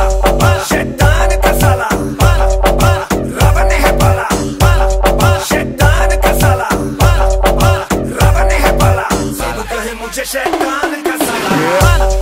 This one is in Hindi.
शैतान का साला रावण है पाला शैतान का साला रावण है पाला सब कहे मुझे शैतान का साला